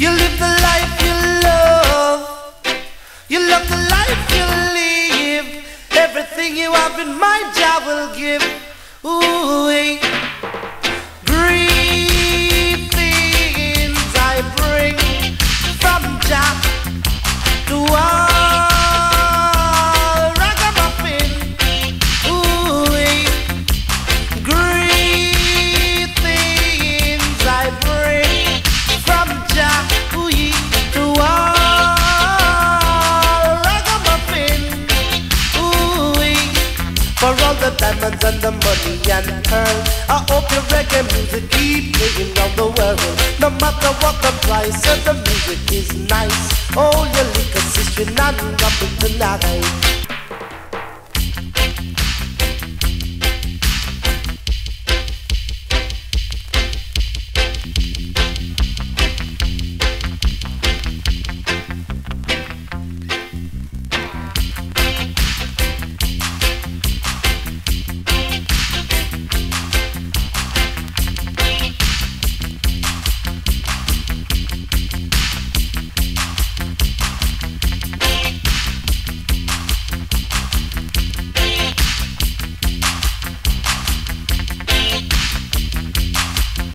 You live the life you love. You love the life you live. Everything you have in mind, Jah will give. Ooh, for all the diamonds and the money and pearls. I hope your reggae music keep playing around the world. No matter what the price, and the music is nice. All your liquor sister, not dropping tonight.